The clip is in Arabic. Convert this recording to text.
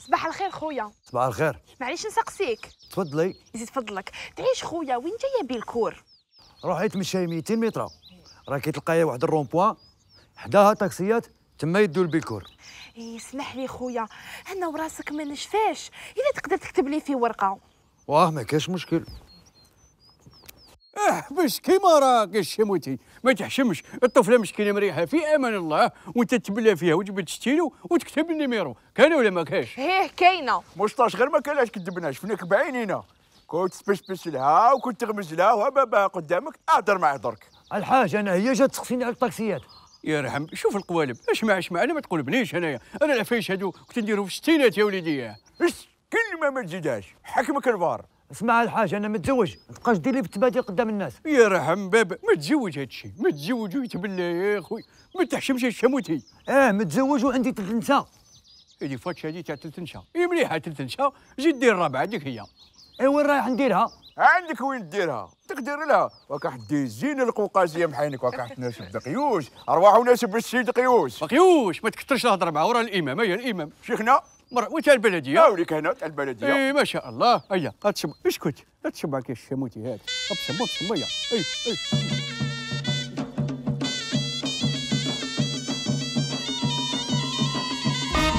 صباح الخير خويا. صباح الخير. معليش نسقسيك. تفضلي. يزيد فضلك. تعيش خويا وين جاية بيكور؟ روحي تمشي 200 متر. راكي تلقاي واحد الرون بوان. حداها طاكسيات تما يدو البيكور. إيه، اسمح لي خويا. أنا وراسك ما نشفاش. إلا تقدر تكتب لي في ورقة. واه ما كاش مشكل. احبس كيما راك يا شموتي ما تحشمش. الطفلة مسكينة مريحة في أمان الله وأنت تبلى فيها وتجبد ستيلو وتكتب ال numéro. كان ولا ما كاش هيه كاينة. مشطاش غير ما كانش كدبنا. شفناك بعينينا كنت تبشبش لها وكنت تغمز لها وبابا قدامك. أهدر مع درك. الحاج أنا هي جات تسقسيني على الطاكسيات. يا رحم شوف القوالب. اسمع اسمع أنا ما تقولبنيش أنايا. أنا العفايش هادو كنت نديرهم في الستينات يا وليدي. كلمه ما تزيدهاش. حكمك الفار. اسمع الحاج أنا متزوج. ما تبقاش دير لي في التبادل قدام الناس. يا رحم بابا ما تزوج هادشي ما تزوج ويتبلى يا خويا ما تحشمش يا شموتي آه متزوج وعندي ثلاث نساء هذه فاتشة هذه تاع تلت نشا هي مليحة تلت نشا زيد دير الرابعه هذيك هي. اي وين رايح نديرها؟ عندك وين ديرها تقدر لها. وكا حدي زين القوقازية محينك. وكا حد ناسب دقيوش أرواح وناسب بالسيد قيوش. بقيوش؟ ما تكثرش الهضرة مع ورا الإمام. هيا الإمام. شيخنا؟ مر وانت البلدية؟ هاوليك هنا البلدية. إي ما شاء الله. هيا هاتشم اسكت هاتشم معك يا الشموتي هات أبسم أبسم هيا اي اي